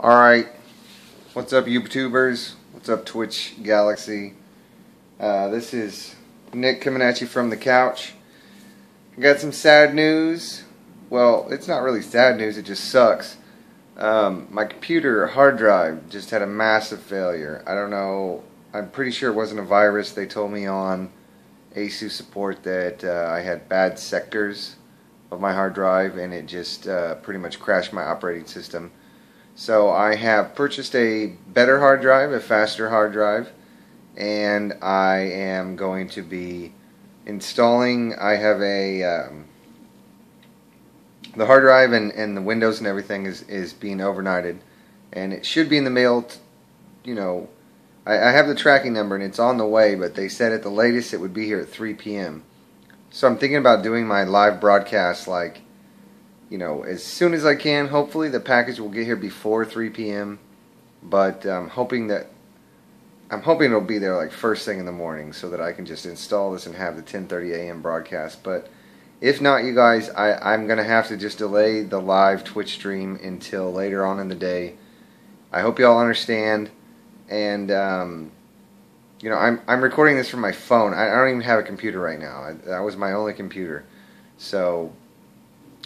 Alright, what's up YouTubers? What's up Twitch Galaxy? Uh, this is Nick coming at you from the couch. I got some sad news. Well, it's not really sad news, it just sucks. Um, my computer hard drive just had a massive failure. I don't know, I'm pretty sure it wasn't a virus. They told me on ASUS support that uh, I had bad sectors of my hard drive and it just uh, pretty much crashed my operating system. So I have purchased a better hard drive, a faster hard drive, and I am going to be installing. I have a um, the hard drive and, and the Windows and everything is is being overnighted, and it should be in the mail. You know, I, I have the tracking number and it's on the way, but they said at the latest it would be here at 3 p.m. So I'm thinking about doing my live broadcast like you know, as soon as I can. Hopefully, the package will get here before 3 p.m. But I'm hoping that I'm hoping it'll be there like first thing in the morning, so that I can just install this and have the 10:30 a.m. broadcast. But if not, you guys, I, I'm gonna have to just delay the live Twitch stream until later on in the day. I hope y'all understand, and um, you know, I'm I'm recording this from my phone. I, I don't even have a computer right now. I, that was my only computer, so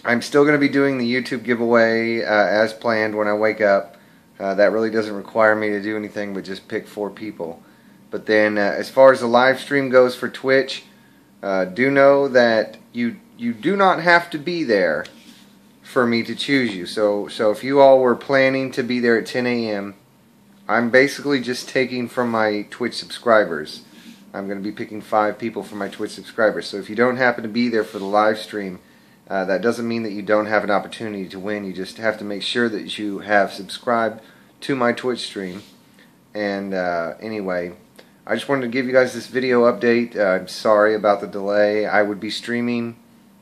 I'm still going to be doing the YouTube giveaway uh, as planned when I wake up. Uh, that really doesn't require me to do anything but just pick four people. But then, uh, as far as the live stream goes for Twitch, uh, do know that you you do not have to be there for me to choose you. So so if you all were planning to be there at 10 a.m., I'm basically just taking from my Twitch subscribers. I'm going to be picking five people from my Twitch subscribers. So if you don't happen to be there for the live stream, uh, that doesn't mean that you don't have an opportunity to win. You just have to make sure that you have subscribed to my Twitch stream. And uh, anyway, I just wanted to give you guys this video update. Uh, I'm sorry about the delay. I would be streaming.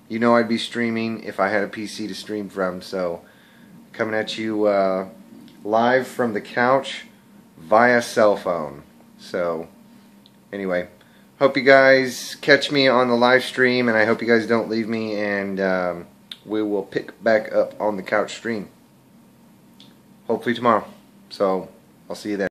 You know I'd be streaming if I had a PC to stream from. So coming at you uh, live from the couch via cell phone. So anyway hope you guys catch me on the live stream, and I hope you guys don't leave me, and um, we will pick back up on the couch stream. Hopefully tomorrow. So, I'll see you then.